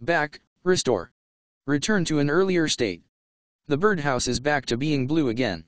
Back, restore. Return to an earlier state. The birdhouse is back to being blue again.